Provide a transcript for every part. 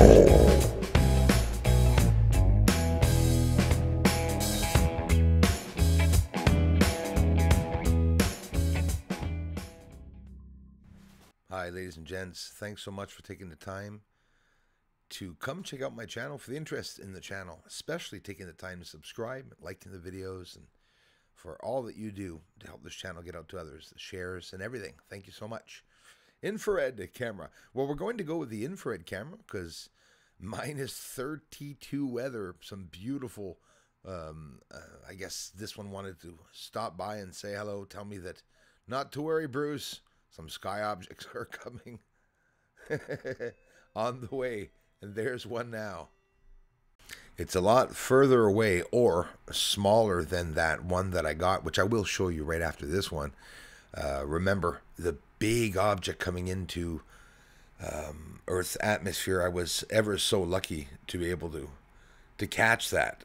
all. Hi, ladies and gents. Thanks so much for taking the time to come check out my channel for the interest in the channel, especially taking the time to subscribe, liking the videos, and for all that you do to help this channel get out to others, the shares and everything. Thank you so much. Infrared camera. Well, we're going to go with the infrared camera because minus 32 weather, some beautiful. Um, uh, I guess this one wanted to stop by and say hello, tell me that not to worry, Bruce. Some sky objects are coming on the way, and there's one now. It's a lot further away or smaller than that one that I got, which I will show you right after this one. Uh, remember, the big object coming into um, Earth's atmosphere, I was ever so lucky to be able to to catch that.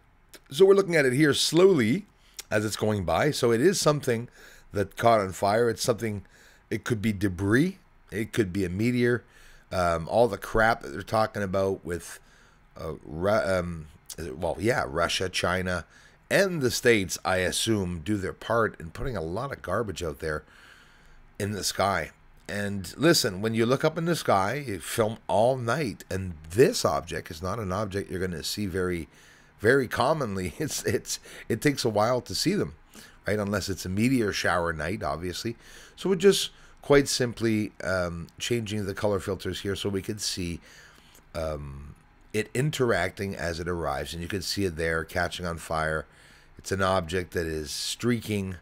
So we're looking at it here slowly as it's going by. So it is something that caught on fire. It's something it could be debris. It could be a meteor. Um, all the crap that they're talking about with, uh, um, well, yeah, Russia, China, and the states, I assume, do their part in putting a lot of garbage out there in the sky. And listen, when you look up in the sky, you film all night, and this object is not an object you're going to see very, very commonly. It's it's it takes a while to see them, right? Unless it's a meteor shower night, obviously. So we're just quite simply um, changing the color filters here so we could see um, it interacting as it arrives. And you can see it there catching on fire. It's an object that is streaking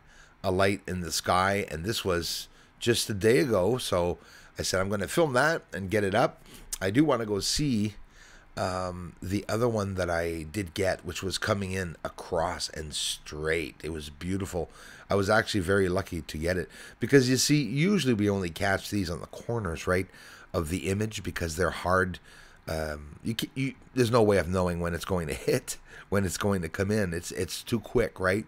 a light in the sky. And this was just a day ago. So I said, I'm going to film that and get it up. I do want to go see um, the other one that I did get, which was coming in across and straight. It was beautiful. I was actually very lucky to get it because you see, usually we only catch these on the corners, right, of the image because they're hard. Um, you, you there's no way of knowing when it's going to hit, when it's going to come in. It's it's too quick, right?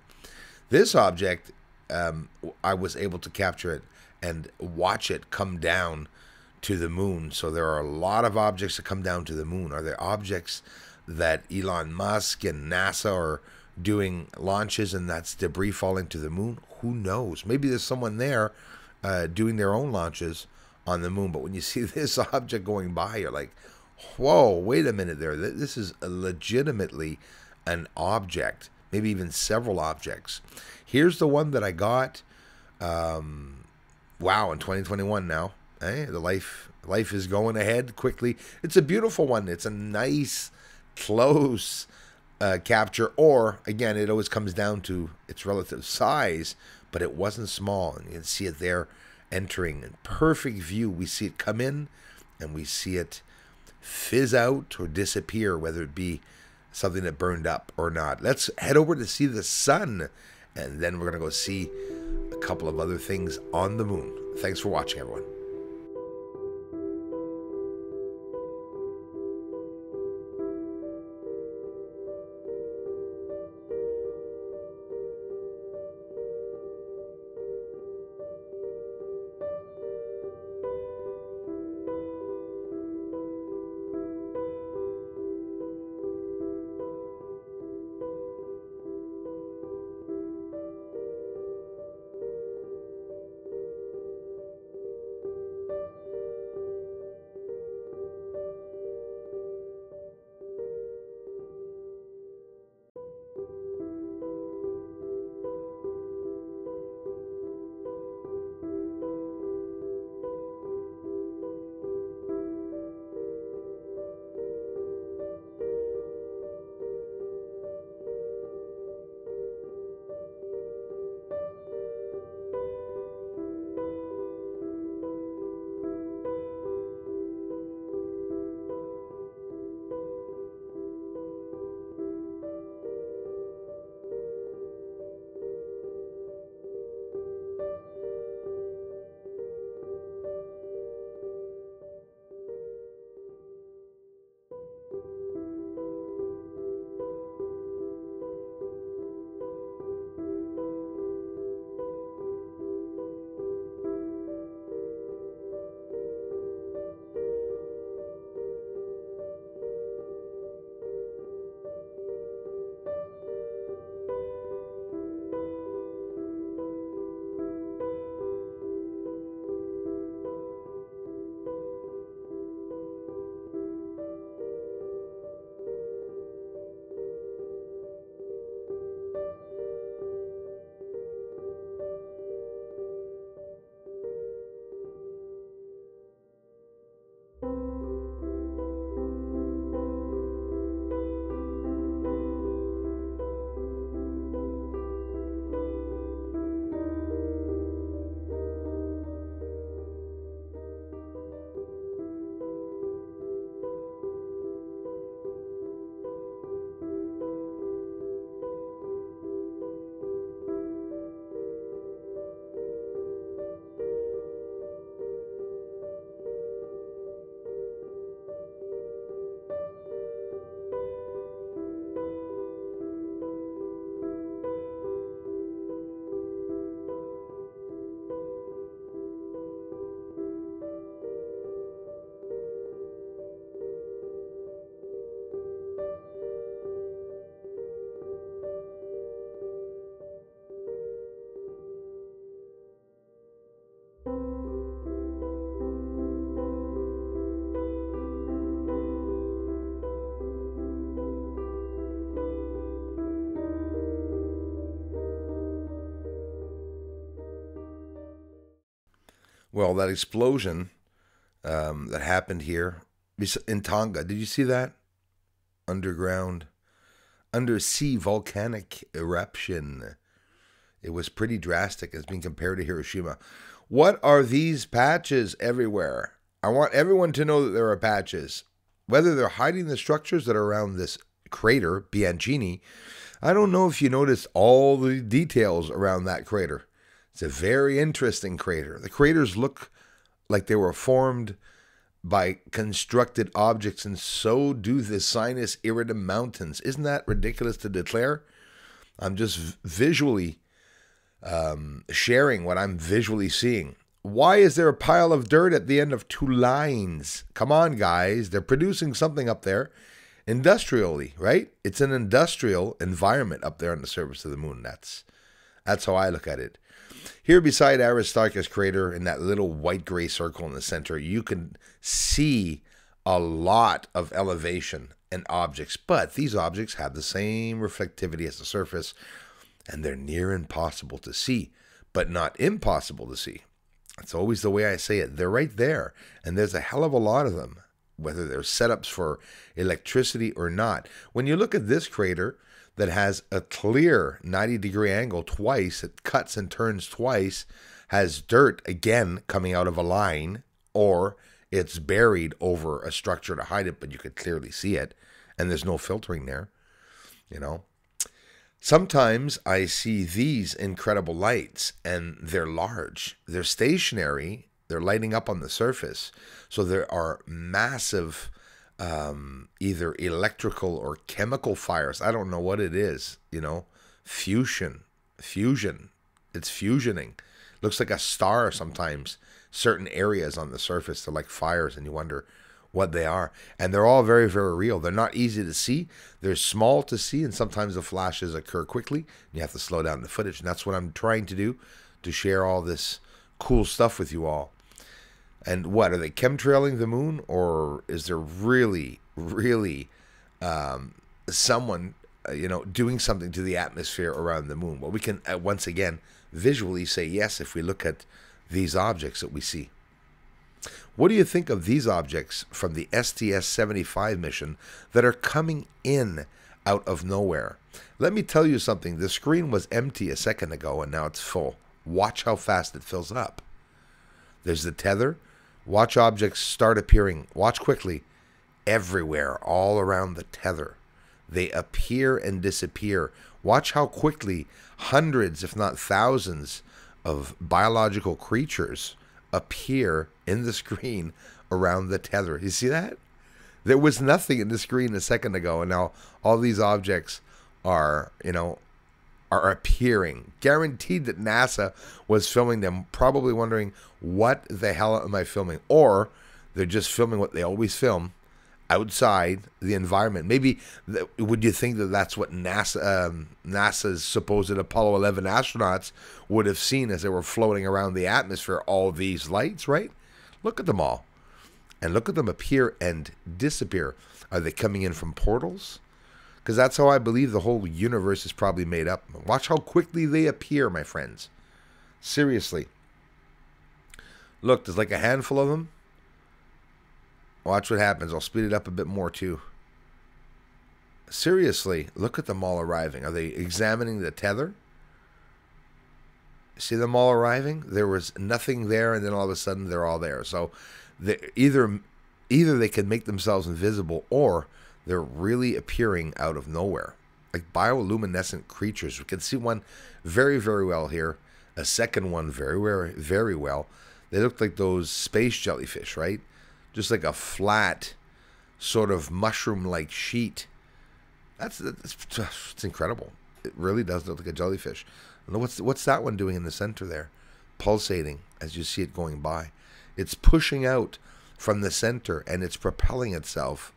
This object, um, I was able to capture it and watch it come down to the moon. So there are a lot of objects that come down to the moon. Are there objects that Elon Musk and NASA are doing launches and that's debris falling to the moon? Who knows? Maybe there's someone there uh, doing their own launches on the moon. But when you see this object going by, you're like, whoa, wait a minute there. This is legitimately an object, maybe even several objects. Here's the one that I got. Um, wow, in 2021 now. Hey, the life life is going ahead quickly. It's a beautiful one. It's a nice, close uh, capture. Or again, it always comes down to its relative size, but it wasn't small, and you can see it there entering in perfect view. We see it come in, and we see it fizz out or disappear, whether it be something that burned up or not. Let's head over to see the sun, and then we're gonna go see a couple of other things on the moon. Thanks for watching, everyone. Well, that explosion um, that happened here in Tonga, did you see that? Underground, undersea volcanic eruption. It was pretty drastic as being compared to Hiroshima. What are these patches everywhere? I want everyone to know that there are patches. Whether they're hiding the structures that are around this crater, Bianchini, I don't know if you noticed all the details around that crater. It's a very interesting crater. The craters look like they were formed by constructed objects, and so do the Sinus Iridum Mountains. Isn't that ridiculous to declare? I'm just visually um, sharing what I'm visually seeing. Why is there a pile of dirt at the end of two lines? Come on, guys. They're producing something up there industrially, right? It's an industrial environment up there on the surface of the moon. That's that's how I look at it. Here beside Aristarchus crater in that little white gray circle in the center, you can see a lot of elevation and objects, but these objects have the same reflectivity as the surface and they're near impossible to see, but not impossible to see. That's always the way I say it. They're right there, and there's a hell of a lot of them, whether they're setups for electricity or not. When you look at this crater that has a clear 90 degree angle twice, it cuts and turns twice, has dirt again coming out of a line, or it's buried over a structure to hide it, but you could clearly see it, and there's no filtering there. You know, Sometimes I see these incredible lights and they're large. They're stationary. They're lighting up on the surface. So there are massive um, either electrical or chemical fires. I don't know what it is, you know, fusion, fusion. It's fusioning. Looks like a star sometimes. Certain areas on the surface, they're like fires, and you wonder, what they are. And they're all very, very real. They're not easy to see. They're small to see, and sometimes the flashes occur quickly. you have to slow down the footage. And that's what I'm trying to do to share all this cool stuff with you all. And what are they chemtrailing the moon, or is there really, really um, someone, uh, you know, doing something to the atmosphere around the moon? Well, we can uh, once again visually say yes if we look at these objects that we see. What do you think of these objects from the STS 75 mission that are coming in out of nowhere? Let me tell you something. The screen was empty a second ago and now it's full. Watch how fast it fills up. There's the tether. Watch objects start appearing. Watch quickly. Everywhere, all around the tether. They appear and disappear. Watch how quickly hundreds, if not thousands, of biological creatures appear in the screen around the tether. You see that? There was nothing in the screen a second ago, and now all these objects are, you know, are appearing. Guaranteed that NASA was filming them, probably wondering what the hell am I filming? Or they're just filming what they always film outside the environment. Maybe would you think that that's what NASA um, NASA's supposed Apollo 11 astronauts would have seen as they were floating around the atmosphere? All these lights, right? Look at them all, and look at them appear and disappear. Are they coming in from portals? Because that's how I believe the whole universe is probably made up. Watch how quickly they appear, my friends. Seriously. Look, there's like a handful of them Watch what happens. I'll speed it up a bit more too. Seriously, look at them all arriving. Are they examining the tether? See them all arriving? There was nothing there, and then all of a sudden they're all there. So, either either they can make themselves invisible, or they're really appearing out of nowhere, like bioluminescent creatures. We can see one very, very well here. A second one very, very, very well. They look like those space jellyfish, right? just like a flat sort of mushroom like sheet. That's, that's it's incredible. It really does look like a jellyfish. And what's what's that one doing in the center there? Pulsating as you see it going by. It's pushing out from the center and it's propelling itself.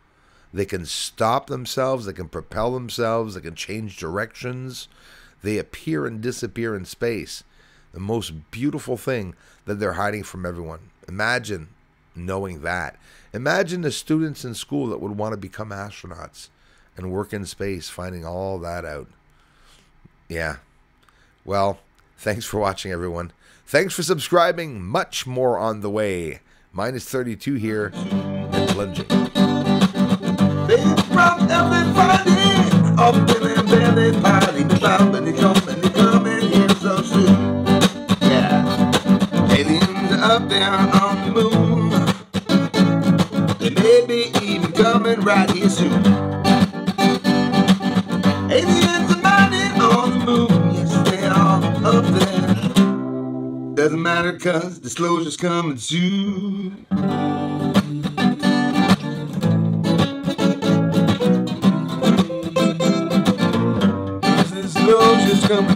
They can stop themselves, they can propel themselves, they can change directions. They appear and disappear in space. The most beautiful thing that they're hiding from everyone. Imagine knowing that. Imagine the students in school that would want to become astronauts and work in space, finding all that out. Yeah. Well, Thanks for watching, everyone. Thanks for subscribing. Much more on the way. Minus 32 here and plunging. From everybody, up in their belly party, the they coming, they coming here so soon. Yeah, aliens up there on the moon. They may be even coming right here soon. Aliens are mining on the moon, yes they are up there. Doesn't matter cause disclosure's coming soon. Soon.